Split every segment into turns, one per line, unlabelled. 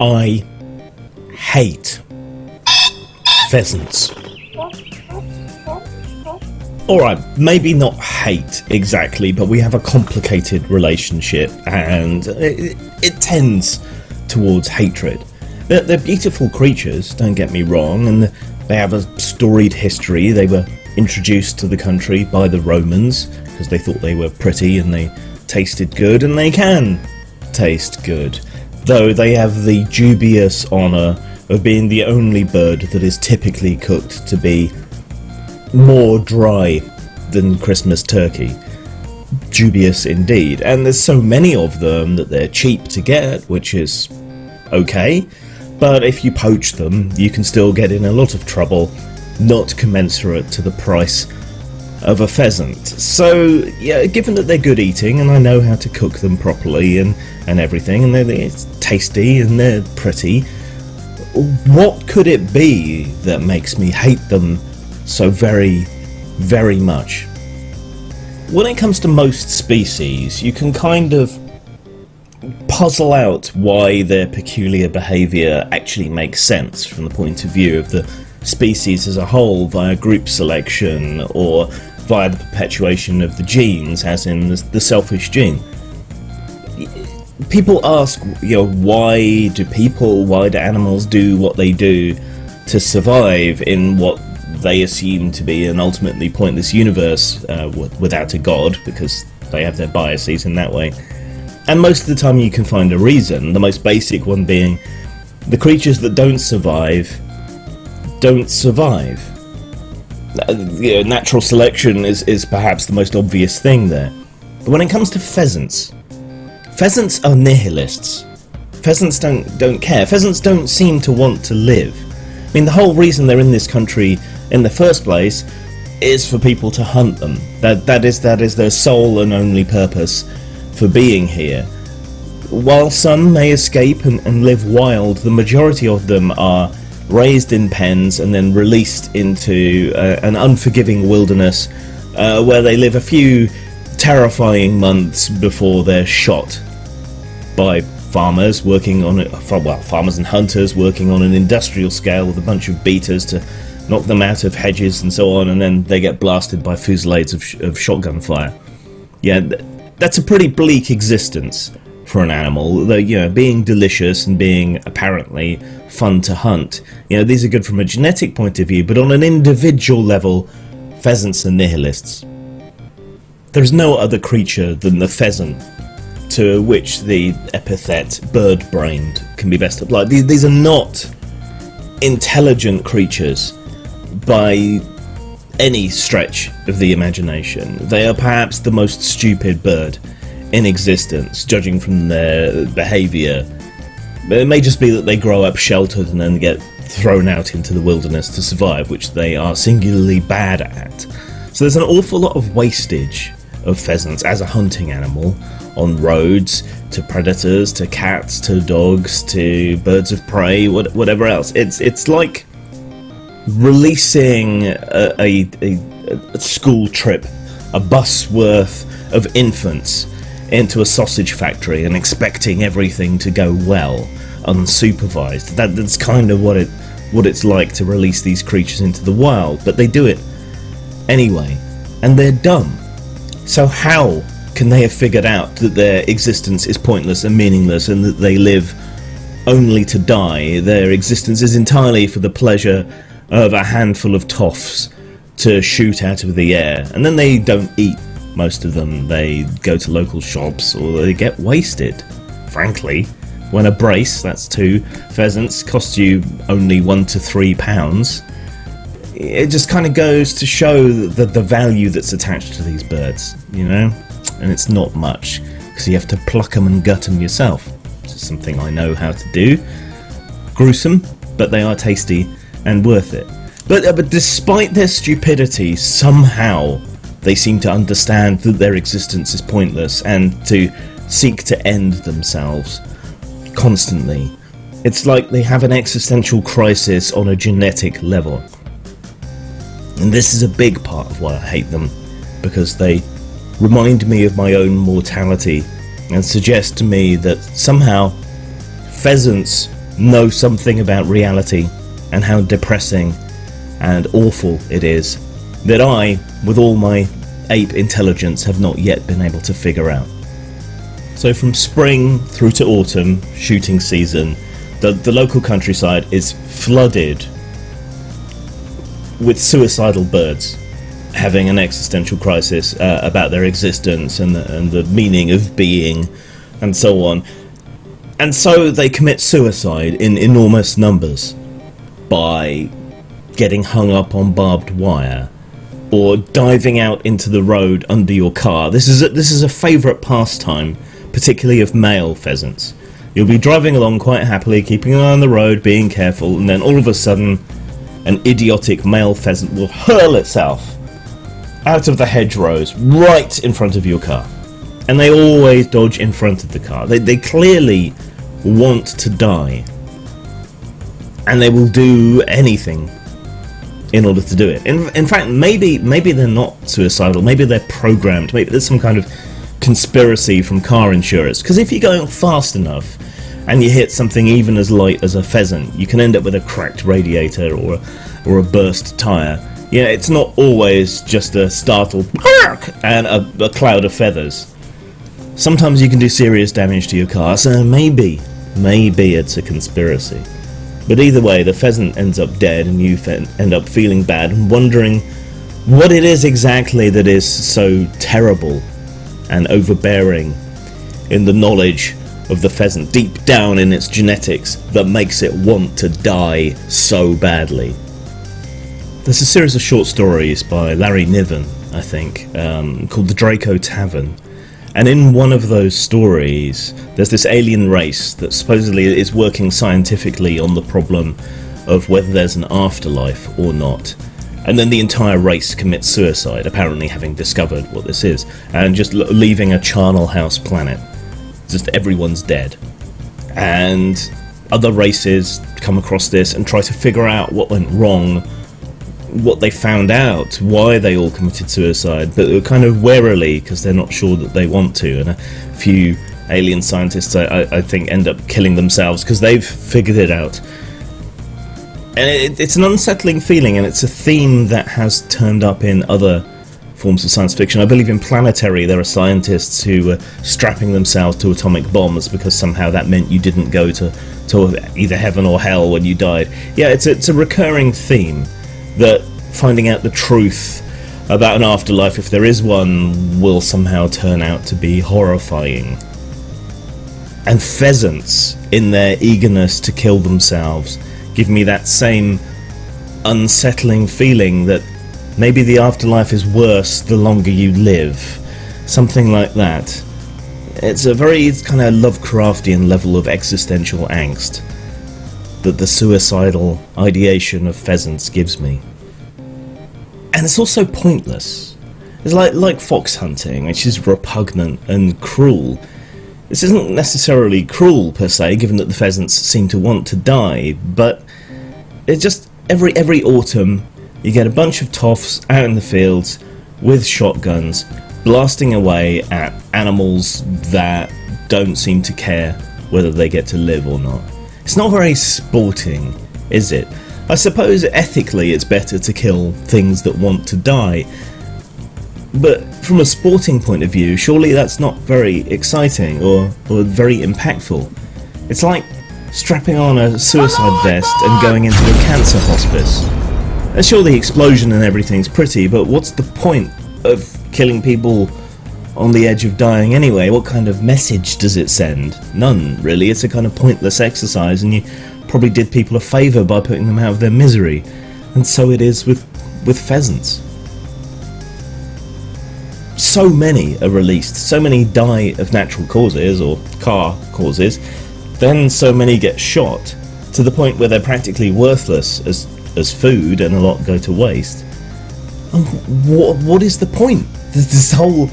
I hate pheasants. Alright, maybe not hate exactly, but we have a complicated relationship and it, it tends towards hatred. They're, they're, beautiful creatures, don't get me wrong, and they have a storied history. They were introduced to the country by the Romans because they thought they were pretty and they tasted good, and they can taste good. Though they have the dubious honour of being the only bird that is typically cooked to be more dry than Christmas turkey. Dubious indeed. And there's so many of them that they're cheap to get, which is okay. But if you poach them, you can still get in a lot of trouble, not commensurate to the price of a pheasant. So, yeah, given that they're good eating and I know how to cook them properly and, and everything, and they're, they're tasty and they're pretty, what could it be that makes me hate them so very, very much. When it comes to most species, you can kind of puzzle out why their peculiar behaviour actually makes sense from the point of view of the species as a whole via group selection or via the perpetuation of the genes, as in the, selfish gene. People ask, you know, why do people, why do animals do what they do to survive in what they assume to be an ultimately pointless universe uh, without a god, because they have their biases in that way. And most of the time, you can find a reason. The most basic one being the creatures that don't survive don't survive. Uh, you know, natural selection is, is perhaps the most obvious thing there. But when it comes to pheasants, pheasants are nihilists. Pheasants don't don't care. Pheasants don't seem to want to live. I mean, the whole reason they're in this country in the first place is for people to hunt them. That that is that is their sole and only purpose for being here. While some may escape and, and live wild, the majority of them are raised in pens and then released into uh, an unforgiving wilderness uh, where they live a few terrifying months before they're shot by farmers working on it. Well, farmers and hunters working on an industrial scale with a bunch of beaters to knock them out of hedges and so on, and then they get blasted by fusillades of, sh- of shotgun fire. Yeah, th- that's a pretty bleak existence for an animal. Though you know, being delicious and being apparently fun to hunt. You know, these are good from a genetic point of view, but on an individual level, pheasants are nihilists. There is no other creature than the pheasant to which the epithet bird-brained can be best applied. These, these are not intelligent creatures by any stretch of the imagination. They are perhaps the most stupid bird in existence, judging from their behaviour. It may just be that they grow up sheltered and then get thrown out into the wilderness to survive, which they are singularly bad at. So there's an awful lot of wastage of pheasants as a hunting animal on roads to predators, to cats, to dogs, to birds of prey, whatever else. It's it's like releasing a, a, a, a school trip, a bus worth of infants into a sausage factory and expecting everything to go well, unsupervised. That, that's kind of what it what it's like to release these creatures into the wild, but they do it anyway, and they're dumb. So how can they have figured out that their existence is pointless and meaningless and that they live only to die? Their existence is entirely for the pleasure of a handful of toffs to shoot out of the air, and then they don't eat most of them. They go to local shops or they get wasted. Frankly, when a brace, that's two pheasants, costs you only one to three pounds, it just kind of goes to show the, the value that's attached to these birds, you know? And it's not much, because you have to pluck them and gut them yourself. Is something I know how to do. Gruesome, but they are tasty and worth it. But, uh, but despite their stupidity, somehow they seem to understand that their existence is pointless and to seek to end themselves constantly. It's like they have an existential crisis on a genetic level. And this is a big part of why I hate them, because they remind me of my own mortality and suggest to me that somehow pheasants know something about reality and how depressing and awful it is that I, with all my ape intelligence, have not yet been able to figure out. So, from spring through to autumn, shooting season, the, the local countryside is flooded with suicidal birds having an existential crisis uh, about their existence and the, and the meaning of being and so on. And so they commit suicide in enormous numbers by getting hung up on barbed wire or diving out into the road under your car. This is a, this is a favourite pastime, particularly of male pheasants. You'll be driving along quite happily, keeping an eye on the road, being careful, and then all of a sudden, an idiotic male pheasant will hurl itself out of the hedgerows right in front of your car. And they always dodge in front of the car. They, they clearly want to die. And they will do anything in order to do it. In, in fact, maybe maybe they're not suicidal. Maybe they're programmed. Maybe there's some kind of conspiracy from car insurers. Because if you're going fast enough and you hit something even as light as a pheasant, you can end up with a cracked radiator or or a burst yeah, it's not always just a startled and a, a cloud of feathers. Sometimes you can do serious damage to your car, so maybe, maybe it's a conspiracy. But either way, the pheasant ends up dead and you end up feeling bad and wondering what it is exactly that is so terrible and overbearing in the knowledge of the pheasant deep down in its genetics that makes it want to die so badly. There's a series of short stories by Larry Niven, I think, um, called The Draco Tavern. And in one of those stories, there's this alien race that supposedly is working scientifically on the problem of whether there's an afterlife or not. And then the entire race commits suicide, apparently having discovered what this is, and just leaving a charnel house planet. Just everyone's dead. And other races come across this and try to figure out what went wrong what they found out, why they all committed suicide, but kind of warily because they're not sure that they want to. And a few alien scientists, I, I think, end up killing themselves because they've figured it out. And it, it's an unsettling feeling, and it's a theme that has turned up in other forms of science fiction. I believe in Planetary there are scientists who were strapping themselves to atomic bombs because somehow that meant you didn't go to, to either heaven or hell when you died. Yeah, it's a, it's a recurring theme that finding out the truth about an afterlife, if there is one, will somehow turn out to be horrifying. And pheasants, in their eagerness to kill themselves, give me that same unsettling feeling that maybe the afterlife is worse the longer you live. Something like that. It's a very kind of Lovecraftian level of existential angst that the suicidal ideation of pheasants gives me. And it's also pointless. It's like, like fox hunting, which is repugnant and cruel. This isn't necessarily cruel per se, given that the pheasants seem to want to die, but it's just every every autumn you get a bunch of toffs out in the fields with shotguns blasting away at animals that don't seem to care whether they get to live or not. It's not very sporting, is it? I suppose ethically it's better to kill things that want to die, but from a sporting point of view, surely that's not very exciting or, or very impactful. It's like strapping on a suicide vest and going into a cancer hospice. And sure, the explosion and everything's pretty, but what's the point of killing people on the edge of dying anyway? What kind of message does it send? None, really. It's a kind of pointless exercise, and you probably did people a favour by putting them out of their misery. And so it is with, with pheasants. So many are released, so many die of natural causes or car causes, then so many get shot to the point where they're practically worthless as, as food and a lot go to waste. what, what is the point? This whole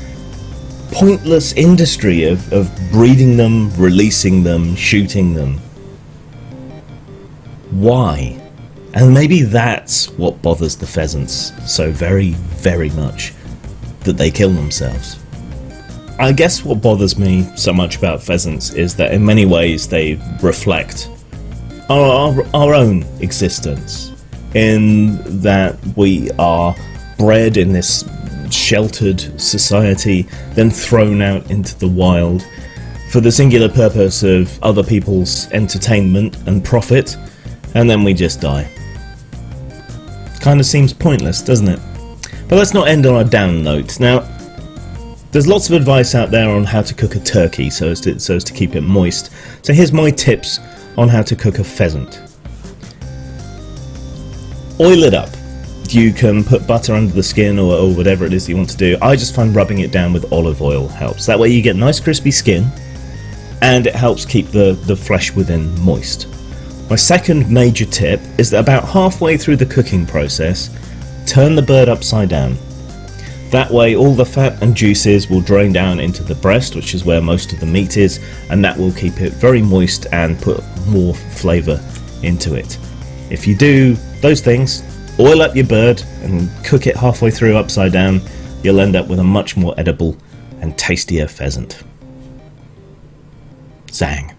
pointless industry of, of breeding them, releasing them, shooting them. Why? And maybe that's what bothers the pheasants so very, very much that they kill themselves. I guess what bothers me so much about pheasants is that in many ways they reflect our, our, our own existence, in that we are bred in this sheltered society, then thrown out into the wild for the singular purpose of other people's entertainment and profit, and then we just die. Kind of seems pointless, doesn't it? But let's not end on a down note. Now, there's lots of advice out there on how to cook a turkey so as to, so as to keep it moist. So here's my tips on how to cook a pheasant. Oil it up. You can put butter under the skin or, or whatever it is you want to do. I just find rubbing it down with olive oil helps. That way you get nice crispy skin and it helps keep the, the flesh within moist. My second major tip is that about halfway through the cooking process, turn the bird upside down. That way all the fat and juices will drain down into the breast, which is where most of the meat is, and that will keep it very moist and put more flavour into it. If you do those things, oil up your bird and cook it halfway through upside down, you'll end up with a much more edible and tastier pheasant. Zang.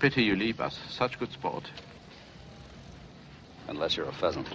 Pity you leave us. Such good sport.
Unless you're a pheasant.